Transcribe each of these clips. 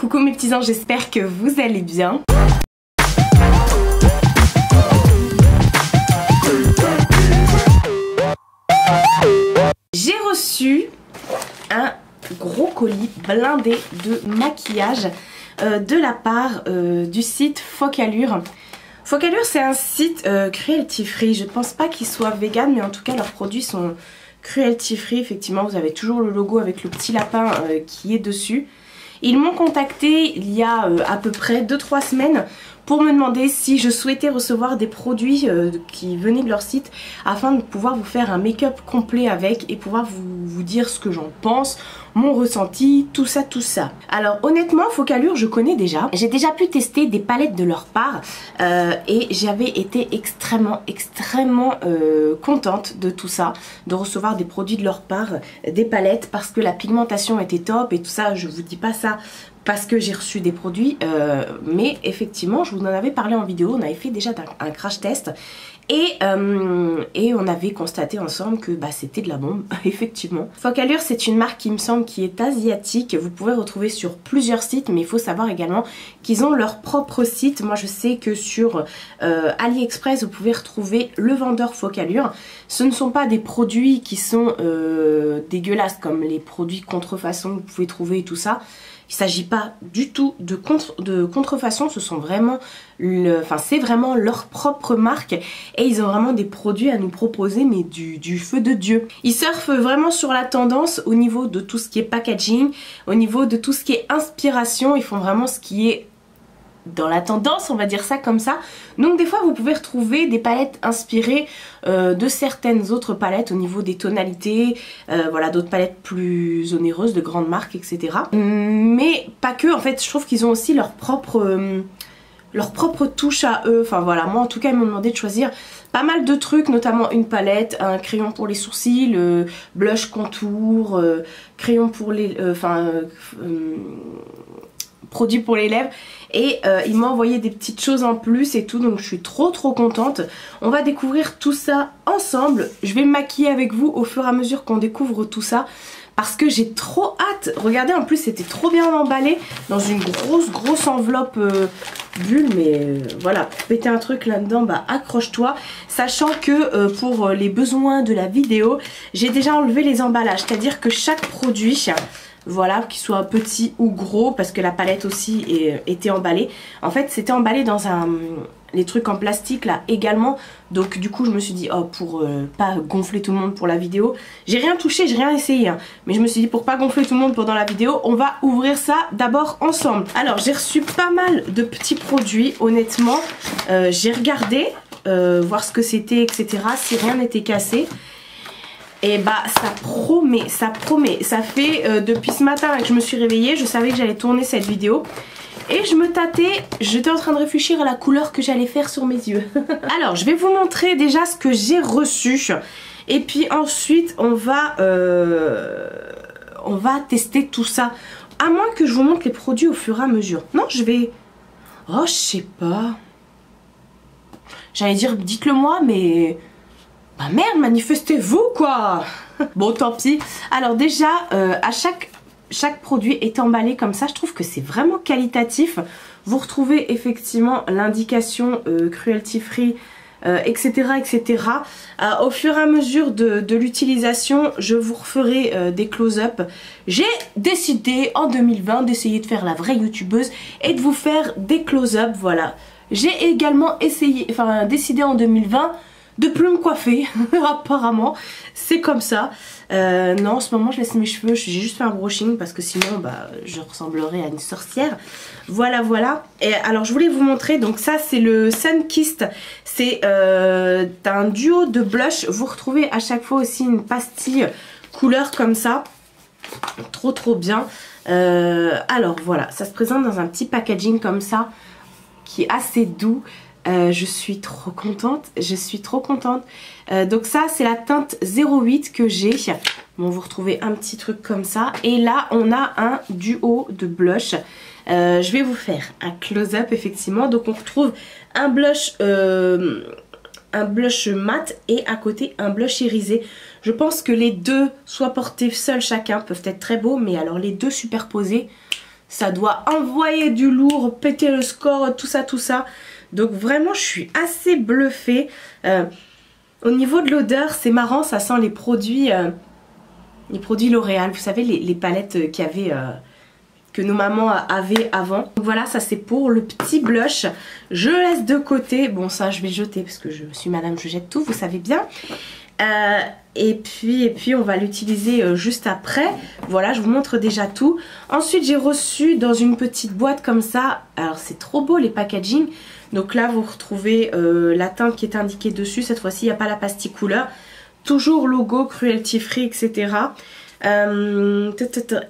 Coucou mes petits anges, j'espère que vous allez bien. J'ai reçu un gros colis blindé de maquillage euh, de la part euh, du site Focalure. Focalure c'est un site euh, cruelty free, je ne pense pas qu'il soit vegan mais en tout cas leurs produits sont cruelty free. Effectivement vous avez toujours le logo avec le petit lapin qui est dessus. Ils m'ont contacté il y a à peu près 2-3 semaines pour me demander si je souhaitais recevoir des produits euh, qui venaient de leur site afin de pouvoir vous faire un make-up complet avec et pouvoir vous, dire ce que j'en pense, mon ressenti, tout ça, tout ça. Alors honnêtement, Focalure, je connais déjà. J'ai déjà pu tester des palettes de leur part euh, et j'avais été extrêmement, extrêmement euh, contente de tout ça, de recevoir des produits de leur part, des palettes parce que la pigmentation était top et tout ça. Je vous dis pas ça parce que j'ai reçu des produits euh, mais effectivement je vous en avais parlé en vidéo on avait fait déjà un crash test et, euh, et on avait constaté ensemble que bah, c'était de la bombe effectivement. Focalure c'est une marque qui me semble qui est asiatique vous pouvez retrouver sur plusieurs sites mais il faut savoir également qu'ils ont leur propre site. Moi je sais que sur euh, AliExpress vous pouvez retrouver le vendeur Focalure. Ce ne sont pas des produits qui sont dégueulasses comme les produits contrefaçon que vous pouvez trouver et tout ça il s'agit pas du tout de, contre, contrefaçon, ce sont vraiment, enfin c'est vraiment leur propre marque et ils ont vraiment des produits à nous proposer mais du feu de Dieu. Ils surfent vraiment sur la tendance au niveau de tout ce qui est packaging, au niveau de tout ce qui est inspiration, ils font vraiment ce qui est dans la tendance, on va dire ça comme ça. Donc des fois vous pouvez retrouver des palettes inspirées euh, de certaines autres palettes au niveau des tonalités, euh, voilà d'autres palettes plus onéreuses de grandes marques etc. Mais pas que, en fait je trouve qu'ils ont aussi leur propre, euh, leur propre touche à eux. Enfin voilà, moi en tout cas ils m'ont demandé de choisir pas mal de trucs, notamment une palette, un crayon pour les sourcils, blush contour, crayon pour les... Enfin produit pour les lèvres et euh, il m'a envoyé des petites choses en plus et tout donc je suis trop trop contente. On va découvrir tout ça ensemble. Je vais me maquiller avec vous au fur et à mesure qu'on découvre tout ça parce que j'ai trop hâte. Regardez en plus c'était trop bien emballé dans une grosse grosse enveloppe euh, bulle mais euh, voilà pour péter un truc là-dedans bah accroche-toi sachant que pour les besoins de la vidéo j'ai déjà enlevé les emballages c'est à dire que chaque produit voilà, qu'il soit petit ou gros parce que la palette aussi était emballée. En fait c'était emballé dans les trucs en plastique là également. Donc du coup je me suis dit oh pour euh, pas gonfler tout le monde pour la vidéo. J'ai rien touché j'ai rien essayé hein. mais je me suis dit pour pas gonfler tout le monde pendant la vidéo on va ouvrir ça d'abord ensemble. Alors j'ai reçu pas mal de petits produits honnêtement. Euh, j'ai regardé euh, voir ce que c'était etc si rien n'était cassé et bah ça promet, ça promet. Ça fait euh, depuis ce matin que je me suis réveillée, je savais que j'allais tourner cette vidéo. Et je me tâtais, j'étais en train de réfléchir à la couleur que j'allais faire sur mes yeux. Alors je vais vous montrer déjà ce que j'ai reçu. Et puis ensuite on va, euh, on va tester tout ça. À moins que je vous montre les produits au fur et à mesure. Non je vais... Oh je sais pas. J'allais dire dites-le moi mais bah merde, manifestez-vous quoi Bon tant pis. Alors déjà, euh, à chaque, chaque produit est emballé comme ça. Je trouve que c'est vraiment qualitatif. Vous retrouvez effectivement l'indication euh, cruelty free, etc. Euh, etc. au fur et à mesure de, l'utilisation, je vous referai des close-up. J'ai décidé en 2020 d'essayer de faire la vraie youtubeuse et de vous faire des close-up, voilà. J'ai également essayé, enfin décidé en 2020 de plus me coiffer apparemment. C'est comme ça. Euh, non en ce moment je laisse mes cheveux. J'ai juste fait un brushing parce que sinon bah je ressemblerais à une sorcière. Voilà voilà. Et alors je voulais vous montrer. Donc ça c'est le Sunkissed c'est euh, un duo de blush. Vous retrouvez à chaque fois aussi une pastille couleur comme ça. Trop trop bien. Euh, alors voilà. Ça se présente dans un petit packaging comme ça qui est assez doux euh, je suis trop contente, je suis trop contente. Euh, donc ça c'est la teinte 08 que j'ai. Bon vous retrouvez un petit truc comme ça. Et là on a un duo de blush. Euh, je vais vous faire un close-up effectivement. Donc on retrouve un blush, un blush mat et à côté un blush irisé. Je pense que les deux, soit portés seuls chacun, peuvent être très beaux. Mais alors les deux superposés, Ça doit envoyer du lourd, péter le score, tout ça, tout ça. Donc vraiment, je suis assez bluffée. Euh, au niveau de l'odeur, c'est marrant, ça sent les produits, euh, les produits L'Oréal. Vous savez, les, palettes qu'il y avait, euh, que nos mamans avaient avant. Donc voilà, ça c'est pour le petit blush. Je laisse de côté. Bon, ça je vais jeter parce que je suis madame, je jette tout, vous savez bien. et, puis, et puis on va l'utiliser juste après. Voilà, je vous montre déjà tout. Ensuite, j'ai reçu dans une petite boîte comme ça. Alors, c'est trop beau les packaging. Donc là, vous retrouvez euh, la teinte qui est indiquée dessus. Cette fois-ci, il n'y a pas la pastille couleur. Toujours logo, cruelty free, etc. Euh,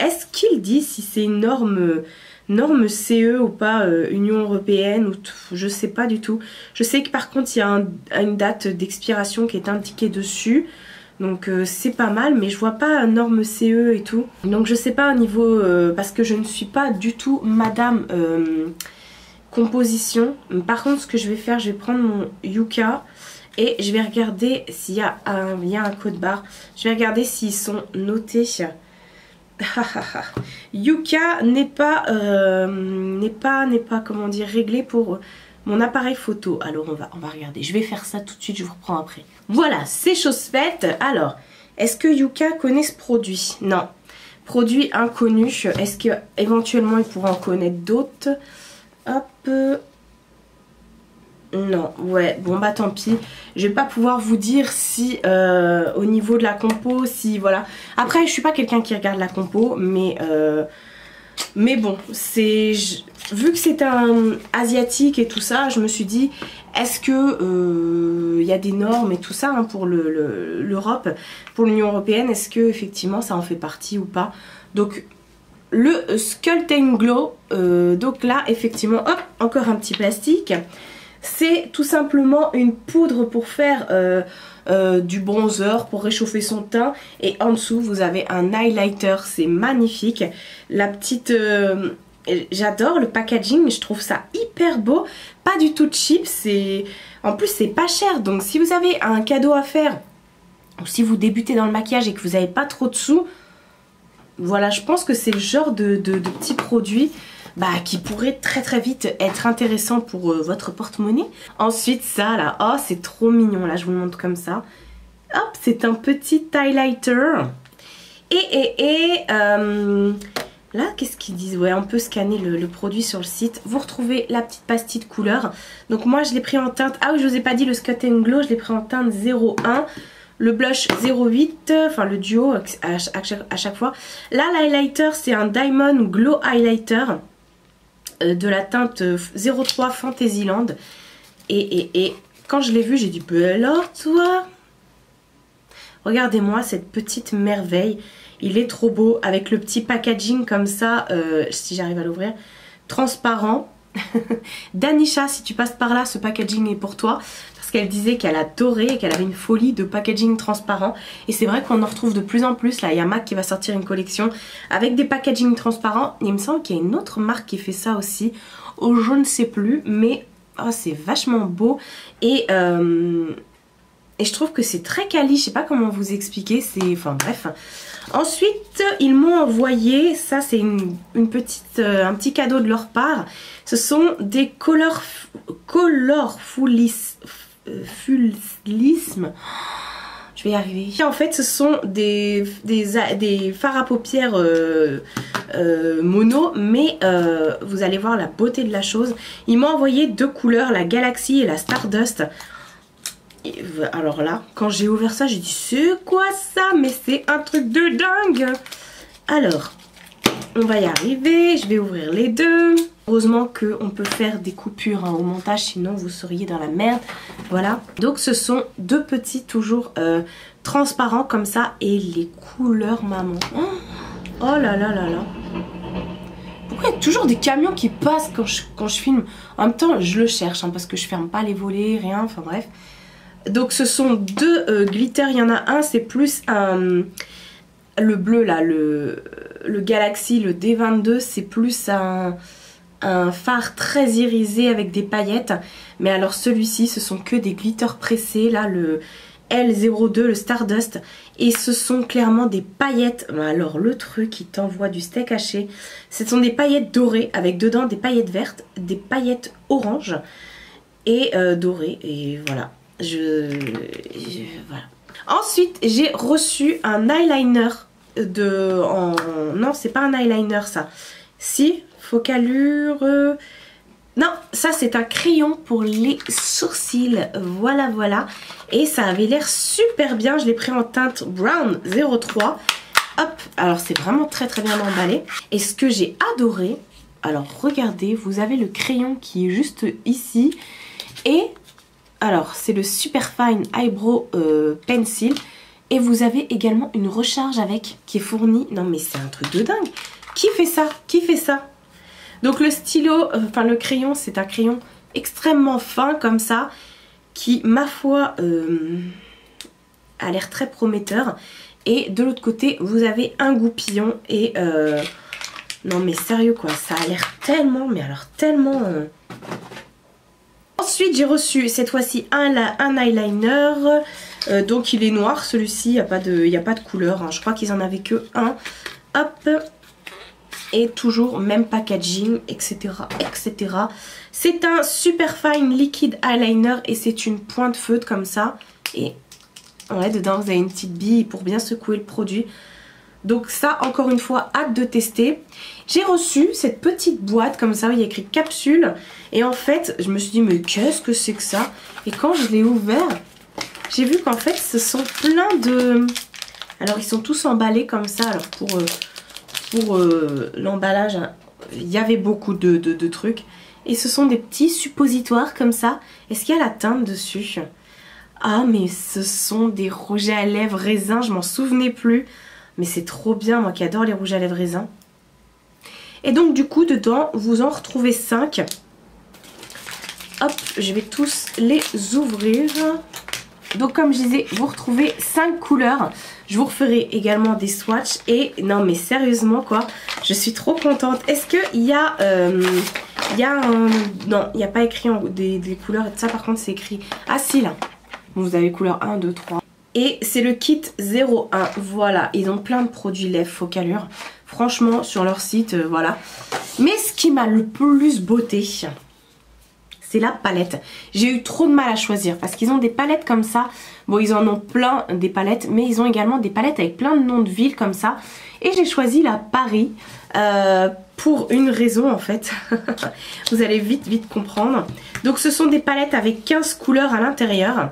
est-ce qu'il dit si c'est une norme, CE ou pas, euh, Union Européenne ou Je sais pas du tout. Je sais que par contre, il y a une date d'expiration qui est indiquée dessus. Donc c'est pas mal, mais je vois pas norme CE et tout. Donc je sais pas au niveau... parce que je ne suis pas du tout madame composition. Par contre, ce que je vais faire, je vais prendre mon Yuka et je vais regarder s'il y a un un code barre. Je vais regarder s'ils sont notés. Yuka n'est pas, euh, n'est pas, n'est pas, comment dire, réglé pour mon appareil photo. Alors on va, on va regarder. Je vais faire ça tout de suite, je vous reprends après. Voilà, c'est chose faite. Alors, est-ce que Yuka connaît ce produit? Non. Produit inconnu. Est-ce que éventuellement il pourrait en connaître d'autres? Hop. Non, ouais, bon bah tant pis. Je vais pas pouvoir vous dire si euh, au niveau de la compo, si voilà. Après, je suis pas quelqu'un qui regarde la compo, mais euh, mais bon, c'est vu que c'est un asiatique et tout ça, je me suis dit est-ce que il euh, y a des normes et tout ça hein, pour l'Europe, pour l'Union européenne, est-ce que effectivement ça en fait partie ou pas? Donc le Sculpting Glow. Euh, donc là, effectivement, encore un petit plastique. C'est tout simplement une poudre pour faire euh, euh, du bronzer, pour réchauffer son teint. Et en dessous, vous avez un highlighter. C'est magnifique. La petite... J'adore le packaging, je trouve ça hyper beau. Pas du tout cheap. En plus, c'est pas cher. Donc si vous avez un cadeau à faire, ou si vous débutez dans le maquillage et que vous n'avez pas trop de sous, voilà, je pense que c'est le genre de, de, petits produits bah, qui pourrait très très vite être intéressant pour euh, votre porte-monnaie. Ensuite, ça là, oh c'est trop mignon, là je vous le montre comme ça. Hop, c'est un petit highlighter. Et, et, et, euh, là, qu'est-ce qu'ils disent? Ouais, on peut scanner le, le, produit sur le site. Vous retrouvez la petite pastille de couleur. Donc moi, je l'ai pris en teinte... Ah oui, je vous ai pas dit, le Scott Glow, je l'ai pris en teinte 01 le blush 08, enfin le duo à, chaque, fois. Là, l'highlighter, c'est un Diamond Glow Highlighter euh, de la teinte 03 Fantasyland. Et, quand je l'ai vu, j'ai dit, bah alors toi? Regardez-moi cette petite merveille. Il est trop beau avec le petit packaging comme ça, euh, si j'arrive à l'ouvrir, transparent. Danisha, si tu passes par là, ce packaging est pour toi qu'elle disait qu'elle adorait et qu'elle avait une folie de packaging transparent. Et c'est vrai qu'on en retrouve de plus en plus. Là, il y a Mac qui va sortir une collection avec des packaging transparents. Il me semble qu'il y a une autre marque qui fait ça aussi. Oh, je ne sais plus, mais oh, c'est vachement beau. Et... Euh, et je trouve que c'est très quali, je sais pas comment vous expliquer, c'est... Enfin bref. Ensuite, ils m'ont envoyé, ça c'est une, petite, euh, un petit cadeau de leur part. Ce sont des color, fullisme. Je vais y arriver. En fait, ce sont des, des, fards à paupières euh, euh, mono, mais euh, vous allez voir la beauté de la chose. Ils m'ont envoyé deux couleurs, la Galaxy et la Stardust. alors là, quand j'ai ouvert ça, j'ai dit c'est quoi ça? Mais c'est un truc de dingue Alors, on va y arriver. Je vais ouvrir les deux. Heureusement qu'on peut faire des coupures hein, au montage, sinon vous seriez dans la merde. Voilà. Donc ce sont deux petits toujours euh, transparents comme ça. Et les couleurs maman. Oh, oh là là là là. Pourquoi il y a toujours des camions qui passent quand je, quand je filme? En même temps, je le cherche hein, parce que je ferme pas les volets, rien. Enfin bref. Donc ce sont deux euh, glitters. Il y en a un, c'est plus un... le bleu là, le, le Galaxy, le D22, c'est plus un un phare très irisé avec des paillettes. Mais alors celui-ci, ce sont que des glitters pressés. Là, le L02, le Stardust. Et ce sont clairement des paillettes. Alors le truc qui t'envoie du steak haché, ce sont des paillettes dorées avec dedans des paillettes vertes, des paillettes oranges et euh, dorées. Et voilà. Je, voilà. Ensuite, j'ai reçu un eyeliner de... En, non, c'est pas un eyeliner ça. Si, focalure... Non, ça c'est un crayon pour les sourcils. Voilà, voilà. Et ça avait l'air super bien. Je l'ai pris en teinte Brown 03. Hop, alors c'est vraiment très très bien emballé. Et ce que j'ai adoré, alors regardez, vous avez le crayon qui est juste ici. Et alors c'est le Super Fine Eyebrow euh, Pencil. Et vous avez également une recharge avec qui est fournie. Non mais c'est un truc de dingue. Qui fait ça? Qui fait ça? Donc le stylo, euh, enfin le crayon, c'est un crayon extrêmement fin comme ça. Qui, ma foi, euh, a l'air très prometteur. Et de l'autre côté, vous avez un goupillon. Et euh, non mais sérieux quoi, ça a l'air tellement, mais alors tellement... Ensuite, j'ai reçu cette fois-ci un, eyeliner. Donc il est noir celui-ci, il n'y a, pas de, a pas de couleur. Hein. Je crois qu'ils en avaient que un. Hop et toujours même packaging, etc. etc. C'est un super fine liquid eyeliner et c'est une pointe feutre comme ça. Et ouais, dedans vous avez une petite bille pour bien secouer le produit. Donc ça, encore une fois, hâte de tester. J'ai reçu cette petite boîte comme ça, il y a écrit capsule. Et en fait, je me suis dit, mais qu'est-ce que c'est que ça? Et quand je l'ai ouvert, j'ai vu qu'en fait ce sont plein de... Alors ils sont tous emballés comme ça. Alors pour, euh, pour euh, l'emballage, hein, il y avait beaucoup de, trucs. Et ce sont des petits suppositoires comme ça. Est-ce qu'il y a la teinte dessus? Ah mais ce sont des rouges à lèvres raisins, je m'en souvenais plus. Mais c'est trop bien, moi qui adore les rouges à lèvres raisins. Et donc du coup dedans vous en retrouvez 5. Hop, je vais tous les ouvrir. Donc comme je disais, vous retrouvez 5 couleurs. Je vous referai également des swatchs. Et non mais sérieusement quoi, je suis trop contente. Est-ce qu'il y a... Euh, y a un... Non, il n'y a pas écrit des, couleurs et ça. Par contre c'est écrit... Ah si là. vous avez couleur 1, 2, 3. Et c'est le kit 01. Voilà, ils ont plein de produits lèvres focalure. Franchement, sur leur site, euh, voilà. Mais ce qui m'a le plus beauté, c'est la palette. J'ai eu trop de mal à choisir parce qu'ils ont des palettes comme ça. Bon, ils en ont plein des palettes, mais ils ont également des palettes avec plein de noms de villes comme ça. Et j'ai choisi la Paris euh, pour une raison en fait. Vous allez vite, vite comprendre. Donc ce sont des palettes avec 15 couleurs à l'intérieur.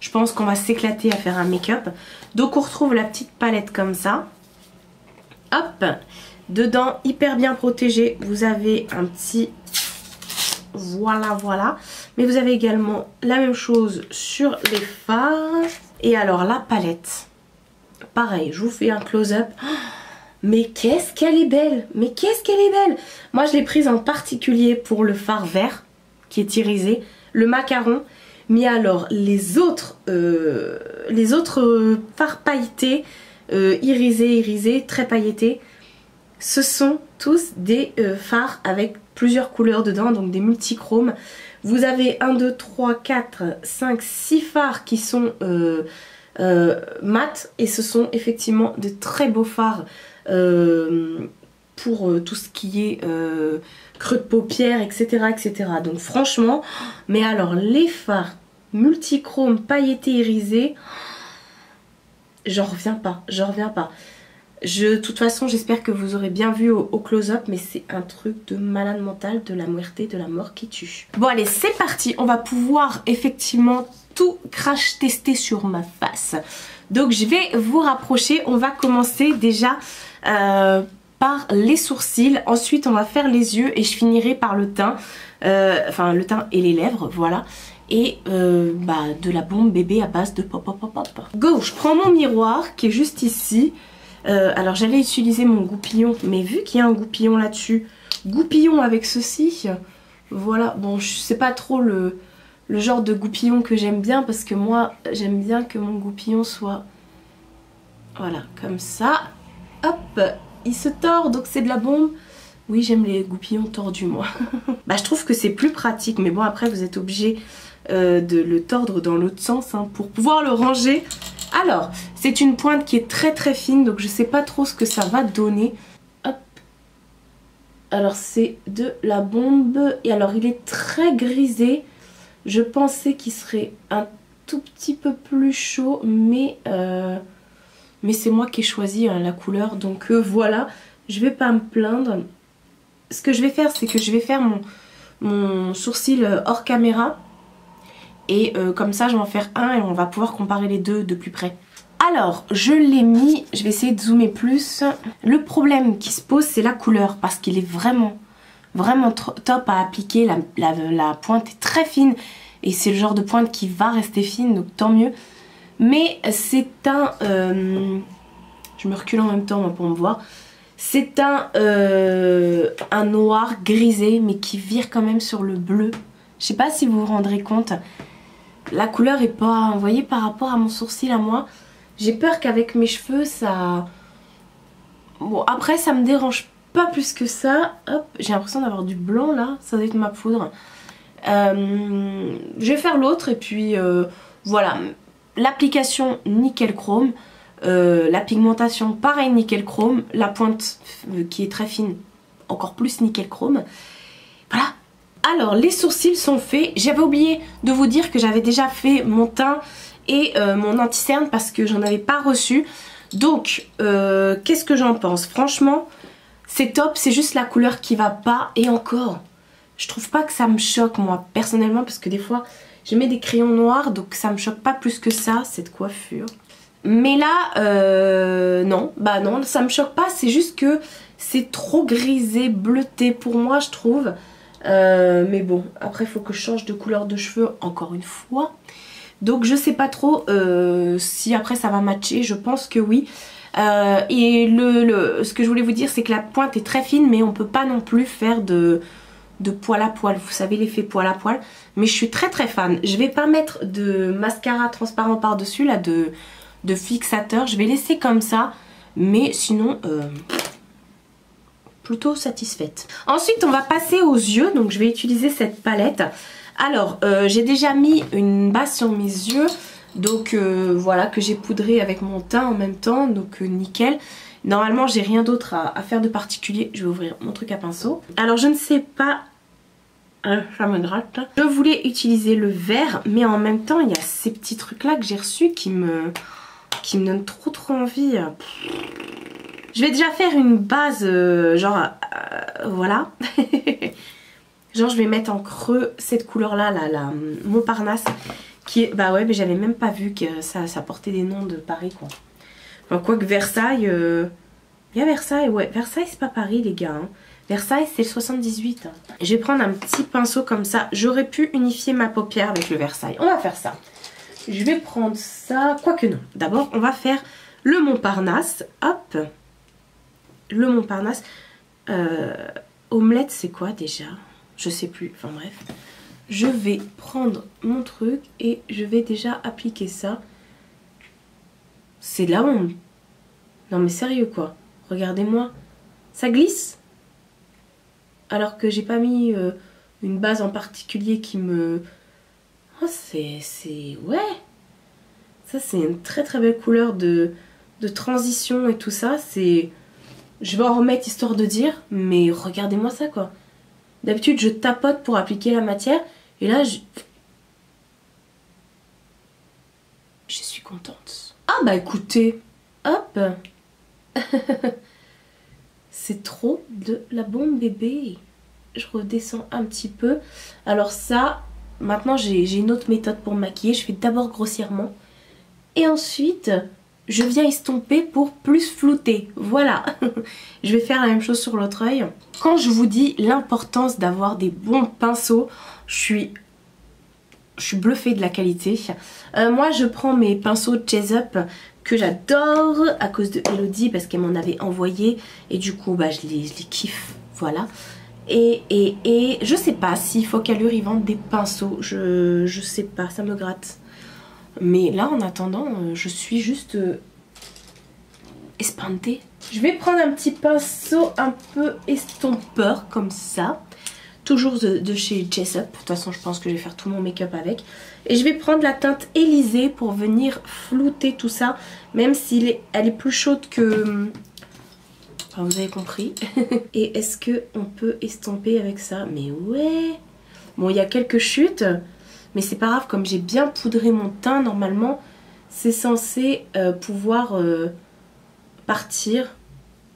Je pense qu'on va s'éclater à faire un make-up. Donc on retrouve la petite palette comme ça. Hop Dedans, hyper bien protégé, vous avez un petit voilà, voilà. Mais vous avez également la même chose sur les fards. Et alors la palette. Pareil, je vous fais un close-up. Mais qu'est-ce qu'elle est belle Mais qu'est-ce qu'elle est belle Moi je l'ai prise en particulier pour le fard vert qui est irisé. Le macaron. Mais alors les autres, euh, les autres fards pailletés, euh, irisés, irisés, très pailletés, ce sont tous des euh, fards avec plusieurs couleurs dedans, donc des multichromes. Vous avez 1, 2, 3, 4, 5, 6 fards qui sont euh, euh, mat et ce sont effectivement de très beaux fards euh, pour tout ce qui est creux de paupières, etc., etc. Donc franchement, mais alors les fards multichromes pailletés irisés, j'en reviens pas, j'en reviens pas. De toute façon, j'espère que vous aurez bien vu au, close-up, mais c'est un truc de malade mental, de la muerte, de la mort qui tue. Bon allez, c'est parti, on va pouvoir effectivement tout crash tester sur ma face. Donc je vais vous rapprocher, on va commencer déjà euh, par les sourcils, ensuite on va faire les yeux et je finirai par le teint, euh, enfin le teint et les lèvres, voilà et euh, bah, de la bombe bébé à base de pop pop pop pop. Go, je prends mon miroir qui est juste ici. Euh, alors j'allais utiliser mon goupillon, mais vu qu'il y a un goupillon là-dessus, goupillon avec ceci, voilà, bon sais pas trop le, le genre de goupillon que j'aime bien parce que moi j'aime bien que mon goupillon soit, voilà, comme ça, hop, il se tord donc c'est de la bombe. Oui j'aime les goupillons tordus moi. bah je trouve que c'est plus pratique mais bon après vous êtes obligé euh, de le tordre dans l'autre sens hein, pour pouvoir le ranger. Alors, c'est une pointe qui est très très fine, donc je sais pas trop ce que ça va donner. Hop. Alors c'est de la bombe, et alors il est très grisé. Je pensais qu'il serait un tout petit peu plus chaud, mais, euh, mais c'est moi qui ai choisi hein, la couleur, donc euh, voilà. Je vais pas me plaindre. Ce que je vais faire, c'est que je vais faire mon, mon sourcil hors caméra et euh, comme ça, je vais en faire un et on va pouvoir comparer les deux de plus près. Alors, je l'ai mis, je vais essayer de zoomer plus. Le problème qui se pose, c'est la couleur parce qu'il est vraiment, vraiment top à appliquer. La, pointe est très fine et c'est le genre de pointe qui va rester fine, donc tant mieux. Mais c'est un... Euh, je me recule en même temps pour me voir. C'est un, euh, un noir grisé mais qui vire quand même sur le bleu. Je sais pas si vous vous rendrez compte la couleur est pas... Vous voyez, par rapport à mon sourcil à moi, j'ai peur qu'avec mes cheveux, ça... Bon, après, ça me dérange pas plus que ça. Hop, j'ai l'impression d'avoir du blanc là. Ça doit être ma poudre. Euh, je vais faire l'autre et puis euh, voilà. L'application nickel chrome. Euh, la pigmentation pareil nickel chrome. La pointe qui est très fine encore plus nickel chrome. Voilà, alors les sourcils sont faits. J'avais oublié de vous dire que j'avais déjà fait mon teint et euh, mon anti-cerne parce que j'en avais pas reçu. Donc euh, qu'est-ce que j'en pense? Franchement c'est top, c'est juste la couleur qui va pas et encore. Je trouve pas que ça me choque moi personnellement parce que des fois je mets des crayons noirs donc ça me choque pas plus que ça cette coiffure. Mais là, euh, non, bah non, ça me choque pas, c'est juste que c'est trop grisé, bleuté pour moi je trouve. Euh, mais bon, après il faut que je change de couleur de cheveux encore une fois. Donc je sais pas trop euh, si après ça va matcher, je pense que oui. Euh, et ce que je voulais vous dire c'est que la pointe est très fine mais on peut pas non plus faire de, poil à poil. Vous savez l'effet poil à poil. Mais je suis très très fan. Je vais pas mettre de mascara transparent par dessus là de, de fixateur. Je vais laisser comme ça. Mais sinon plutôt satisfaite. Ensuite, on va passer aux yeux. Donc, je vais utiliser cette palette. Alors, euh, j'ai déjà mis une base sur mes yeux. Donc, euh, voilà, que j'ai poudré avec mon teint en même temps. Donc, euh, nickel. Normalement, j'ai rien d'autre à, faire de particulier. Je vais ouvrir mon truc à pinceau. Alors, je ne sais pas... Hein, ça me gratte. Je voulais utiliser le vert, mais en même temps, il y a ces petits trucs-là que j'ai reçus qui me... qui me donnent trop trop envie. Je vais déjà faire une base, euh, genre, euh, voilà. genre, je vais mettre en creux cette couleur-là, là, là, Montparnasse. Qui est, bah ouais, mais j'avais même pas vu que ça, ça portait des noms de Paris, quoi. Enfin, quoique Versailles, euh, il y a Versailles, ouais. Versailles, c'est pas Paris, les gars. Hein. Versailles, c'est le 78. Hein. Je vais prendre un petit pinceau comme ça. J'aurais pu unifier ma paupière avec le Versailles. On va faire ça. Je vais prendre ça. Quoique non. D'abord, on va faire le Montparnasse. Hop le Montparnasse. Euh, omelette, c'est quoi déjà? Je sais plus, enfin bref. Je vais prendre mon truc et je vais déjà appliquer ça. C'est de la honte. Non mais sérieux quoi. Regardez-moi. Ça glisse? Alors que j'ai pas mis euh, une base en particulier qui me... Oh c'est... Ouais Ça c'est une très très belle couleur de, de transition et tout ça. C'est... Je vais en remettre histoire de dire, mais regardez-moi ça quoi. D'habitude je tapote pour appliquer la matière et là je... Je suis contente. Ah bah écoutez, hop C'est trop de la bombe bébé. Je redescends un petit peu. Alors ça, maintenant j'ai une autre méthode pour maquiller. Je fais d'abord grossièrement. Et ensuite, je viens estomper pour plus flouter. Voilà. je vais faire la même chose sur l'autre œil. Quand je vous dis l'importance d'avoir des bons pinceaux, je suis je suis bluffée de la qualité. Euh, moi, je prends mes pinceaux Chase Up que j'adore à cause de Elodie parce qu'elle m'en avait envoyé et du coup, bah, je, les, les kiffe. Voilà. Et, et, et je sais pas s'il faut qu'à lui vende des pinceaux. Je, je sais pas, ça me gratte. Mais là, en attendant, euh, je suis juste euh, espantée. Je vais prendre un petit pinceau un peu estompeur, comme ça. toujours de, chez Jessup. De toute façon, je pense que je vais faire tout mon make-up avec. Et je vais prendre la teinte Élysée pour venir flouter tout ça. Même si elle est plus chaude que... Enfin, vous avez compris. Et est-ce qu'on peut estomper avec ça? Mais ouais Bon, il y a quelques chutes. Mais c'est pas grave, comme j'ai bien poudré mon teint, normalement, c'est censé euh, pouvoir euh, partir.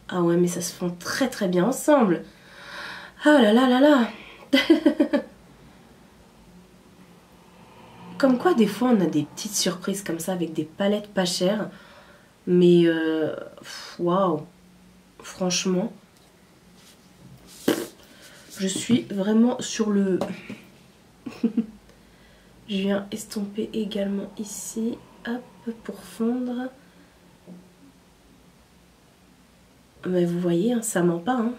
Ah ouais, mais ça se fond très très bien ensemble. Ah là là là là Comme quoi, des fois, on a des petites surprises comme ça avec des palettes pas chères. Mais, euh, waouh Franchement, je suis vraiment sur le... je viens estomper également ici. Hop, pour fondre. Mais vous voyez, hein, ça ment pas. Hein.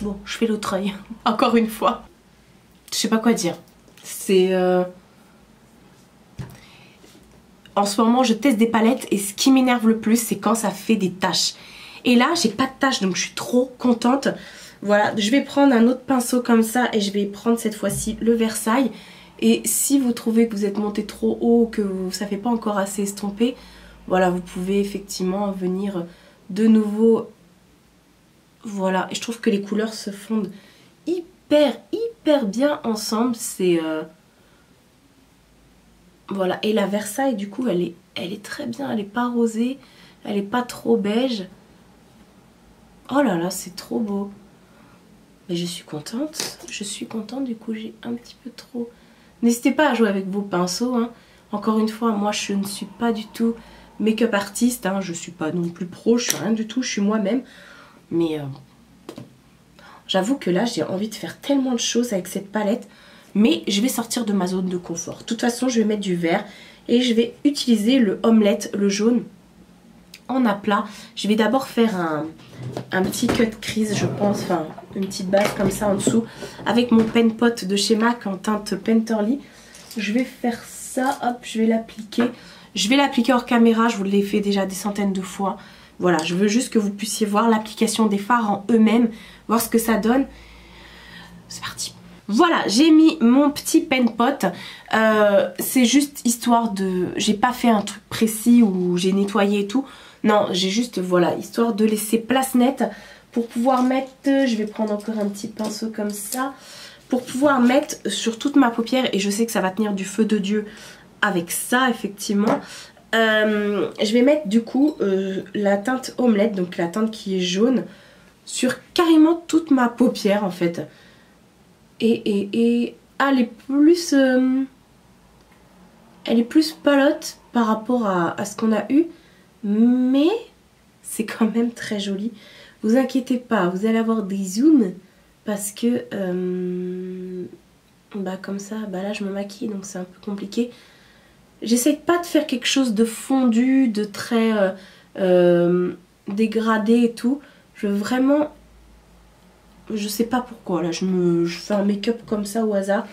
Bon, je fais l'autre œil, encore une fois. Je sais pas quoi dire. C'est... Euh, en ce moment, je teste des palettes et ce qui m'énerve le plus, c'est quand ça fait des taches. Et là, j'ai pas de taches, donc je suis trop contente. Voilà, je vais prendre un autre pinceau comme ça et je vais prendre cette fois-ci le Versailles. Et si vous trouvez que vous êtes monté trop haut, que ça fait pas encore assez estompé, voilà, vous pouvez effectivement venir de nouveau voilà, et je trouve que les couleurs se fondent hyper, hyper bien ensemble. C'est... Euh, voilà, et la Versailles, du coup, elle est, elle est très bien. Elle est pas rosée, elle est pas trop beige. Oh là là, c'est trop beau. Mais je suis contente. Je suis contente, du coup, j'ai un petit peu trop... N'hésitez pas à jouer avec vos pinceaux. Hein. Encore une fois, moi, je ne suis pas du tout make-up artiste. Hein. Je suis pas non plus pro, je suis rien du tout. Je suis moi-même. Mais euh, j'avoue que là, j'ai envie de faire tellement de choses avec cette palette. Mais je vais sortir de ma zone de confort. De toute façon, je vais mettre du vert. Et je vais utiliser le omelette, le jaune, en aplat. Je vais d'abord faire un, petit cut crease, je pense. Enfin, une petite base comme ça en dessous. Avec mon pen pot de chez MAC en teinte Penterly. Je vais faire ça. Hop, je vais l'appliquer. Je vais l'appliquer hors caméra. Je vous l'ai fait déjà des centaines de fois. Voilà, je veux juste que vous puissiez voir l'application des fards en eux-mêmes, voir ce que ça donne. C'est parti. Voilà, j'ai mis mon petit pen pot. Euh, c'est juste histoire de... J'ai pas fait un truc précis où j'ai nettoyé et tout. Non, j'ai juste, voilà, histoire de laisser place nette pour pouvoir mettre... Je vais prendre encore un petit pinceau comme ça. Pour pouvoir mettre sur toute ma paupière, et je sais que ça va tenir du feu de Dieu avec ça, effectivement. Euh, je vais mettre du coup euh, la teinte omelette, donc la teinte qui est jaune, sur carrément toute ma paupière en fait. Et, et, et elle est plus... Euh, elle est plus palote par rapport à, ce qu'on a eu. Mais c'est quand même très joli. Vous inquiétez pas, vous allez avoir des zooms parce que... bah comme ça, bah là je me maquille donc c'est un peu compliqué. J'essaie pas de faire quelque chose de fondu, de très euh, euh, dégradé et tout. Je veux vraiment... Je sais pas pourquoi là, je, me, fais un make-up comme ça au hasard.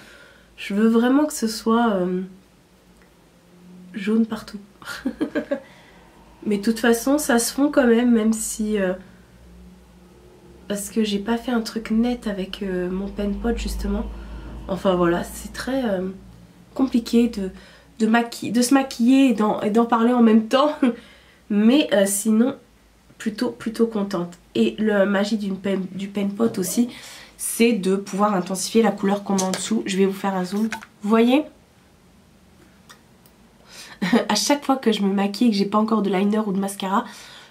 Je veux vraiment que ce soit euh, jaune partout. Mais de toute façon, ça se fond quand même, même si... parce que j'ai pas fait un truc net avec mon pen pot justement. Enfin voilà, c'est très compliqué de de, de se maquiller et d'en parler en même temps. Mais euh, sinon, plutôt, plutôt contente. Et la magie du pen pot aussi, c'est de pouvoir intensifier la couleur qu'on a en dessous. Je vais vous faire un zoom. Vous voyez? À chaque fois que je me maquille et que j'ai pas encore de liner ou de mascara,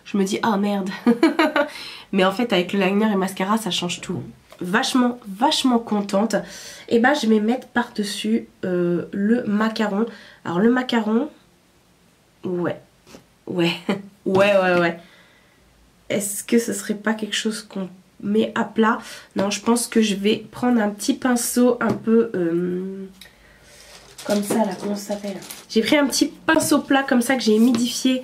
je me dis ah merde. Mais en fait avec le liner et mascara ça change tout vachement, vachement contente. Et bah je vais mettre par-dessus euh, le macaron. Alors le macaron, ouais, ouais, ouais, ouais, ouais. Est-ce que ce serait pas quelque chose qu'on met à plat? Non, je pense que je vais prendre un petit pinceau un peu... Euh, comme ça là, comment ça s'appelle J'ai pris un petit pinceau plat comme ça que j'ai humidifié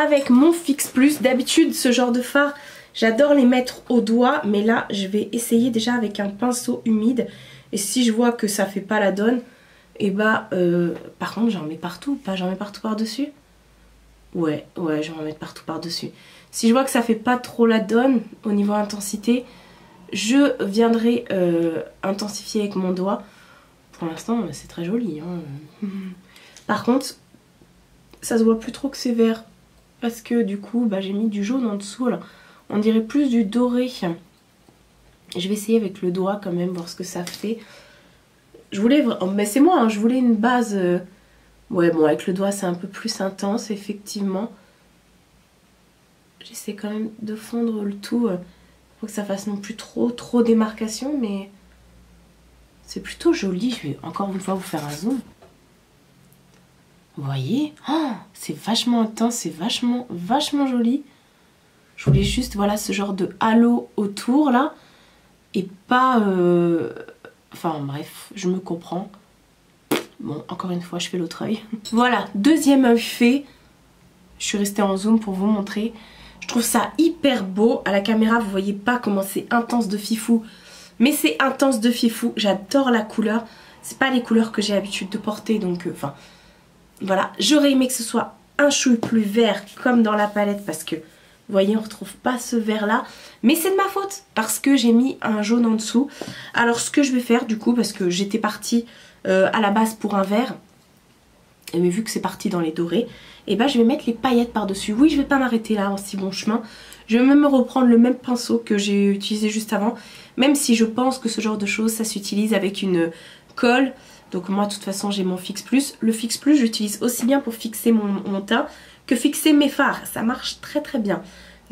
avec mon Fix Plus. D'habitude, ce genre de fard, J'adore les mettre au doigt, mais là, je vais essayer déjà avec un pinceau humide. Et si je vois que ça fait pas la donne, et eh bah, euh, par contre, j'en mets partout. Pas j'en mets partout par-dessus Ouais, ouais, je vais en mettre partout par-dessus. Si je vois que ça fait pas trop la donne au niveau intensité, je viendrai euh, intensifier avec mon doigt. Pour l'instant, c'est très joli. Hein. Par contre, ça se voit plus trop que c'est vert. Parce que du coup, bah, j'ai mis du jaune en dessous. Là. On dirait plus du doré. Je vais essayer avec le doigt quand même, voir ce que ça fait. Je voulais... Mais c'est moi, hein, je voulais une base... Euh, ouais, bon, avec le doigt, c'est un peu plus intense, effectivement. J'essaie quand même de fondre le tout. Euh, faut que ça fasse non plus trop, trop démarcation, mais... C'est plutôt joli. Je vais encore une fois vous faire un zoom. Vous voyez? Oh, C'est vachement intense, c'est vachement, vachement joli. Je voulais juste, voilà, ce genre de halo autour, là. Et pas... Euh, enfin, bref, je me comprends. Bon, encore une fois, je fais l'autre œil. voilà, deuxième œil fait. Je suis restée en zoom pour vous montrer. Je trouve ça hyper beau. À la caméra, vous voyez pas comment c'est intense de fifou. Mais c'est intense de fifou. J'adore la couleur. C'est pas les couleurs que j'ai l'habitude de porter, donc... Euh, enfin, voilà. J'aurais aimé que ce soit un chouille plus vert comme dans la palette parce que vous voyez, on retrouve pas ce vert là. Mais c'est de ma faute parce que j'ai mis un jaune en dessous. Alors ce que je vais faire du coup, parce que j'étais partie euh, à la base pour un vert. Mais vu que c'est parti dans les dorés, et eh ben je vais mettre les paillettes par-dessus. Oui, je vais pas m'arrêter là en si bon chemin. Je vais même reprendre le même pinceau que j'ai utilisé juste avant. Même si je pense que ce genre de choses, ça s'utilise avec une colle. Donc moi, de toute façon, j'ai mon Fix Plus. Le Fix Plus, j'utilise aussi bien pour fixer mon, mon teint que fixer mes fards. Ça marche très très bien.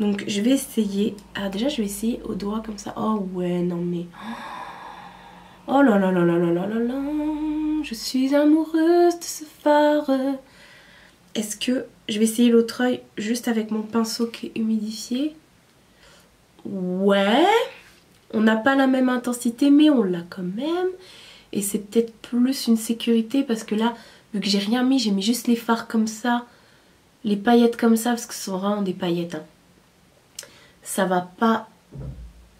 Donc je vais essayer. Ah déjà je vais essayer au doigt comme ça. Oh ouais non mais. Oh là là là là là là là là. Je suis amoureuse de ce phare. Est-ce que je vais essayer l'autre œil juste avec mon pinceau qui est humidifié? Ouais. On n'a pas la même intensité mais on l'a quand même. Et c'est peut-être plus une sécurité parce que là, vu que j'ai rien mis, j'ai mis juste les fards comme ça les paillettes comme ça, parce que ce sont vraiment des paillettes, hein. ça va pas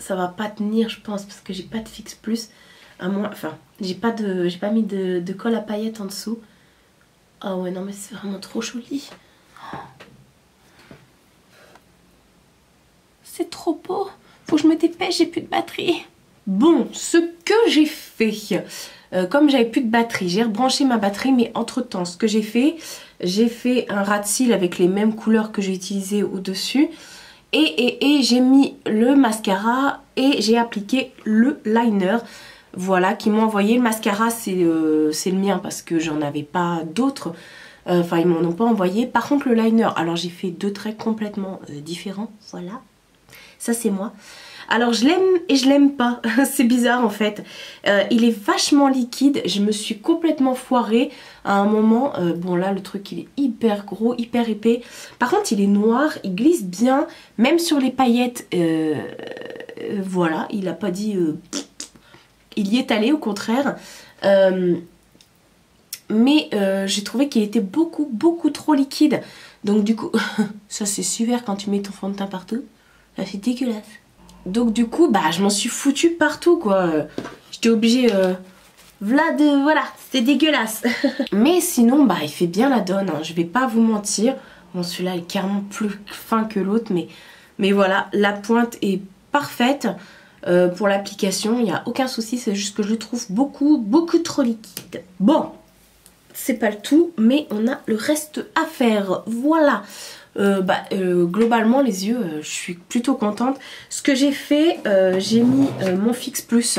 va pas tenir je pense parce que j'ai pas de fixe plus à moins enfin j'ai pas pas mis de, colle à paillettes en dessous oh ouais non mais c'est vraiment trop joli c'est trop beau faut que je me dépêche j'ai plus de batterie bon ce que j'ai fait euh, comme j'avais plus de batterie, j'ai rebranché ma batterie, mais entre temps, ce que j'ai fait, j'ai fait un rat de cils avec les mêmes couleurs que j'ai utilisées au-dessus. Et, j'ai mis le mascara et j'ai appliqué le liner. Voilà, qui m'ont envoyé. Le mascara, c'est euh, le mien parce que j'en avais pas d'autres. Euh, enfin, ils m'en ont pas envoyé. Par contre, le liner, alors j'ai fait deux traits complètement différents. Voilà. Ça, c'est moi. Alors je l'aime et je l'aime pas, c'est bizarre en fait. Euh, il est vachement liquide, je me suis complètement foirée à un moment. Euh, bon là le truc il est hyper gros, hyper épais. Par contre il est noir, il glisse bien, même sur les paillettes. Euh, voilà, il a pas dit... il y est allé au contraire. mais j'ai trouvé qu'il était beaucoup beaucoup trop liquide. Donc du coup, ça c'est super quand tu mets ton fond de teint partout. Ça c'est dégueulasse. Donc du coup, bah je m'en suis foutue partout quoi. J'étais obligée... Euh, voilà, c'était dégueulasse. Mais sinon, bah il fait bien la donne, hein. je vais pas vous mentir. Bon celui-là est carrément plus fin que l'autre, mais, mais voilà, la pointe est parfaite. Euh, pour l'application, il n'y a aucun souci, c'est juste que je le trouve beaucoup, beaucoup trop liquide. Bon, c'est pas le tout, mais on a le reste à faire. Voilà. Euh, bah, euh, globalement les yeux je suis plutôt contente ce que j'ai fait j'ai mis mon fixe plus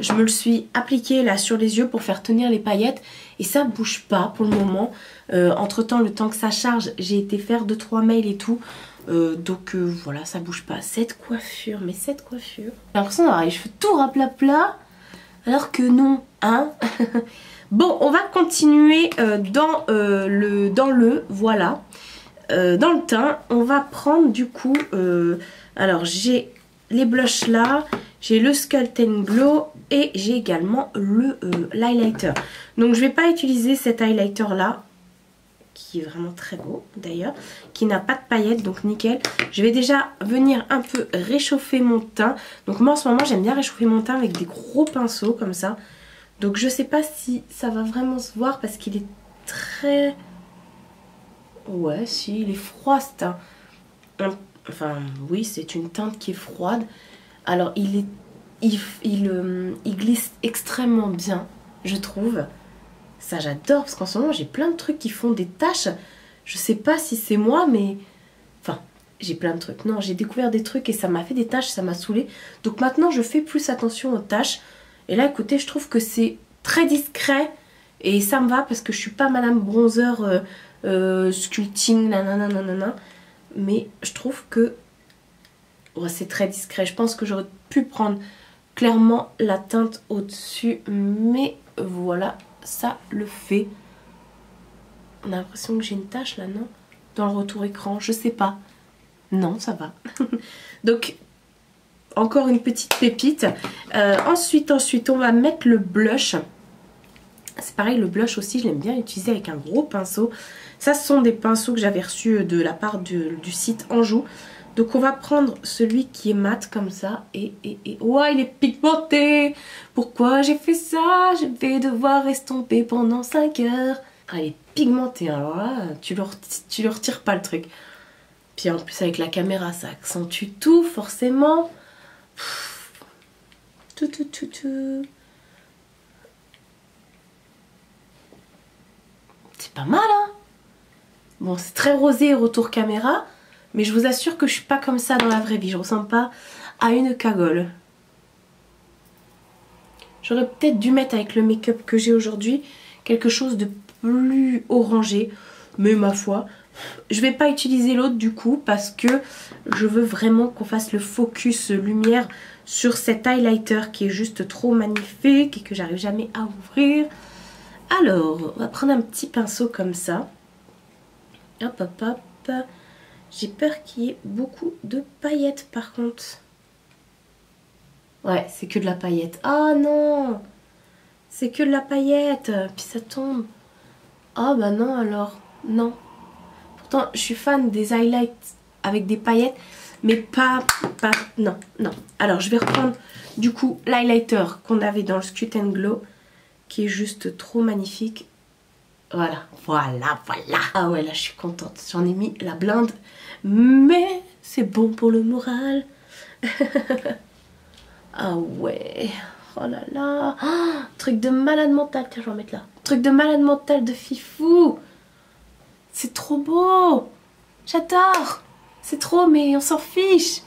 je me le suis appliqué là sur les yeux pour faire tenir les paillettes et ça bouge pas pour le moment entre temps le temps que ça charge j'ai été faire 2-3 mails et tout donc voilà ça bouge pas. Cette coiffure mais cette coiffure. J'ai l'impression d'avoir les cheveux tout plat alors que non hein. Bon on va continuer dans, le, dans le voilà. Euh, dans le teint, on va prendre du coup, euh, alors j'ai les blushs là, j'ai le Sculpting Glow et j'ai également le euh, l'highlighter. Donc je vais pas utiliser cet highlighter là, qui est vraiment très beau d'ailleurs, qui n'a pas de paillettes donc nickel. Je vais déjà venir un peu réchauffer mon teint. Donc moi en ce moment j'aime bien réchauffer mon teint avec des gros pinceaux comme ça. Donc je sais pas si ça va vraiment se voir parce qu'il est très Ouais, si, il est froid, c'est un, Enfin, oui, c'est une teinte qui est froide. Alors, il, est, il, il, euh, il glisse extrêmement bien, je trouve. Ça, j'adore, parce qu'en ce moment, j'ai plein de trucs qui font des taches. Je sais pas si c'est moi, mais... Enfin, j'ai plein de trucs. Non, j'ai découvert des trucs et ça m'a fait des taches, ça m'a saoulé. Donc maintenant, je fais plus attention aux taches. Et là, écoutez, je trouve que c'est très discret. Et ça me va parce que je suis pas madame bronzer euh, euh, sculpting, nanana, nanana. Mais je trouve que c'est très discret. Je pense que j'aurais pu prendre clairement la teinte au-dessus. Mais voilà, ça le fait. On a l'impression que j'ai une tache là, non? Dans le retour écran, je sais pas. Non, ça va. Donc, encore une petite pépite. Euh, ensuite, ensuite, on va mettre le blush. C'est pareil, le blush aussi, je l'aime bien utiliser avec un gros pinceau. Ça, ce sont des pinceaux que j'avais reçus de la part du, site Anjou. Donc, on va prendre celui qui est mat comme ça. Et, et, et... Oh, il est pigmenté Pourquoi j'ai fait ça? Je vais devoir estomper pendant 5 heures. Ah, il est pigmenté, alors là, tu le, tu retires pas le truc. Puis en plus, avec la caméra, ça accentue tout, forcément. Tout, tout, tout, tout. C'est pas mal, hein? Bon, c'est très rosé retour caméra, mais je vous assure que je suis pas comme ça dans la vraie vie. Je ressemble pas à une cagole. J'aurais peut-être dû mettre avec le make-up que j'ai aujourd'hui quelque chose de plus orangé. Mais ma foi, je vais pas utiliser l'autre du coup parce que je veux vraiment qu'on fasse le focus lumière sur cet highlighter qui est juste trop magnifique et que j'arrive jamais à ouvrir. Alors, on va prendre un petit pinceau comme ça. Hop, hop, hop. J'ai peur qu'il y ait beaucoup de paillettes par contre. Ouais, c'est que de la paillette. Ah non C'est que de la paillette. Puis ça tombe. Ah bah non alors. Non. Pourtant, je suis fan des highlights avec des paillettes. Mais pas... pas non, non. Alors, je vais reprendre du coup l'highlighter qu'on avait dans le Scut Glow qui est juste trop magnifique. Voilà, voilà, voilà. Ah ouais, là, je suis contente. J'en ai mis la blinde. Mais c'est bon pour le moral. ah ouais. Oh là là. Ah, truc de malade mental. Tiens, je vais en mettre là. Truc de malade mental de fifou. C'est trop beau. J'adore. C'est trop, mais on s'en fiche.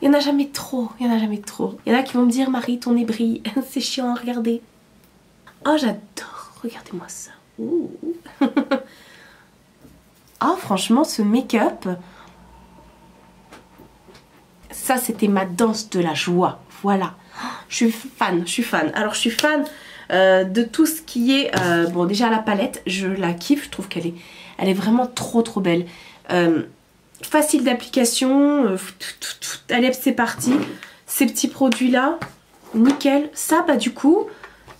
Il n'y en a jamais trop. Il n'y en a jamais trop. Il y en a qui vont me dire, Marie, ton nez c'est chiant à regarder. Oh, j'adore. Regardez-moi ça. Oh, franchement, ce make-up, ça, c'était ma danse de la joie. Voilà. Je suis fan, je suis fan. Alors, je suis fan euh, de tout ce qui est... Euh, bon, déjà, la palette, je la kiffe. Je trouve qu'elle est, elle est vraiment trop, trop belle. Euh, facile d'application. allez, c'est parti. Ces petits produits-là, nickel. Ça, bah, du coup...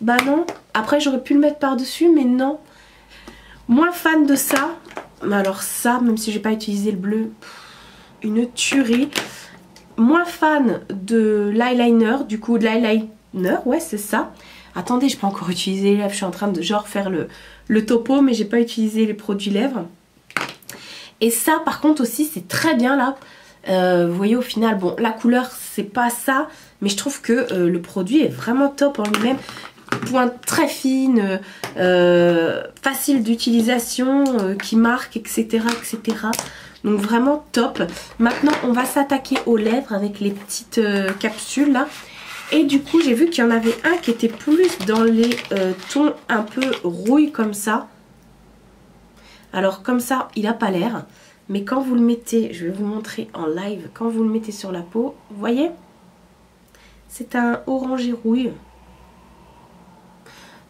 Bah non. Après, j'aurais pu le mettre par-dessus, mais non. Moins fan de ça. Mais alors ça, même si j'ai pas utilisé le bleu, une tuerie. Moins fan de l'eyeliner, du coup de l'eyeliner, ouais c'est ça. Attendez, je peux encore utiliser les lèvres, je suis en train de genre faire le, le topo, mais j'ai pas utilisé les produits lèvres. Et ça par contre aussi c'est très bien là. Euh, vous voyez au final, bon la couleur c'est pas ça, mais je trouve que euh, le produit est vraiment top en lui-même pointe très fine, euh, facile d'utilisation, euh, qui marque, etc., etc. Donc vraiment top. Maintenant, on va s'attaquer aux lèvres avec les petites euh, capsules là. Et du coup, j'ai vu qu'il y en avait un qui était plus dans les tons un peu rouille comme ça. Alors comme ça, il n'a pas l'air. Mais quand vous le mettez, je vais vous montrer en live, quand vous le mettez sur la peau, vous voyez? C'est un orangé rouille.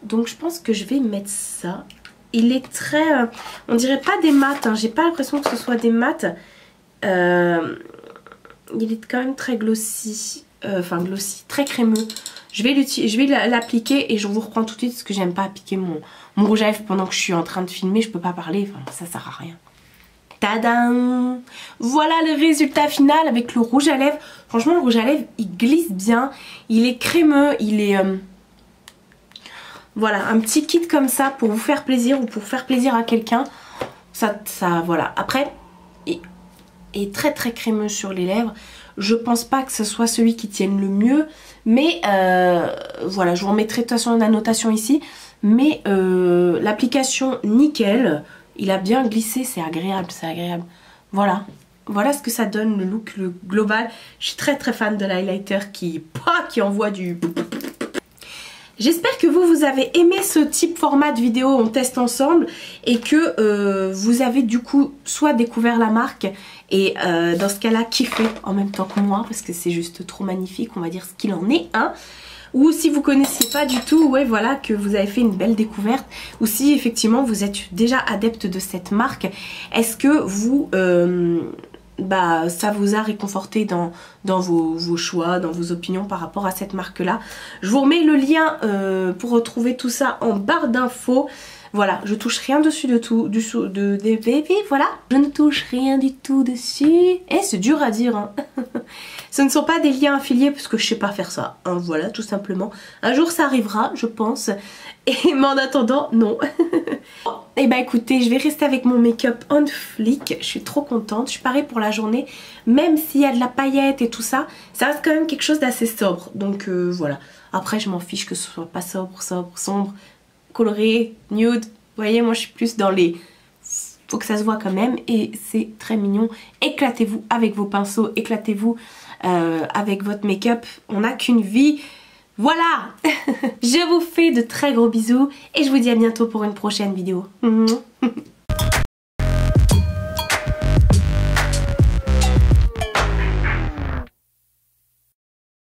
Donc je pense que je vais mettre ça. Il est très... Euh, on dirait pas des maths. Hein. J'ai pas l'impression que ce soit des maths. Euh, il est quand même très glossy. Euh, enfin glossy. Très crémeux. Je vais l'appliquer et je vous reprends tout de suite parce que j'aime pas appliquer mon, rouge à lèvres pendant que je suis en train de filmer. Je peux pas parler. Enfin ça sert à rien. Tadam Voilà le résultat final avec le rouge à lèvres. Franchement le rouge à lèvres il glisse bien. Il est crémeux. Il est... Voilà, un petit kit comme ça pour vous faire plaisir ou pour faire plaisir à quelqu'un. Ça, ça, voilà. Après, est très très crémeux sur les lèvres. Je pense pas que ce soit celui qui tienne le mieux. Mais euh, voilà, je vous remettrai de toute façon une annotation ici. Mais euh, l'application nickel, il a bien glissé, c'est agréable, c'est agréable. Voilà, voilà ce que ça donne, le look global. Je suis très très fan de l'highlighter qui, qui envoie du... J'espère que vous, vous avez aimé ce type format de vidéo, on teste ensemble et que euh, vous avez du coup soit découvert la marque et euh, dans ce cas-là kiffé en même temps que moi parce que c'est juste trop magnifique, on va dire ce qu'il en est. Hein ou si vous connaissiez pas du tout, ouais voilà, que vous avez fait une belle découverte, ou si effectivement vous êtes déjà adepte de cette marque, est-ce que vous... Euh, bah, ça vous a réconforté dans, dans vos, choix, dans vos opinions par rapport à cette marque-là. Je vous remets le lien euh, pour retrouver tout ça en barre d'infos. Voilà, je touche rien dessus de tout, du de, des baby, voilà. Je ne touche rien du tout dessus. Et eh, c'est dur à dire, hein. Ce ne sont pas des liens affiliés parce que je sais pas faire ça. Hein, voilà, tout simplement. Un jour ça arrivera, je pense. Et, mais en attendant, non. Et eh bah écoutez, je vais rester avec mon make-up on flick. Je suis trop contente. Je suis parée pour la journée. Même s'il y a de la paillette et tout ça, ça reste quand même quelque chose d'assez sobre. Donc euh, voilà. Après, je m'en fiche que ce soit pas sobre, sobre, sombre, coloré, nude. Vous voyez, moi je suis plus dans les faut que ça se voit quand même et c'est très mignon. Éclatez-vous avec vos pinceaux, éclatez-vous euh, avec votre make-up. On n'a qu'une vie. Voilà Je vous fais de très gros bisous et je vous dis à bientôt pour une prochaine vidéo.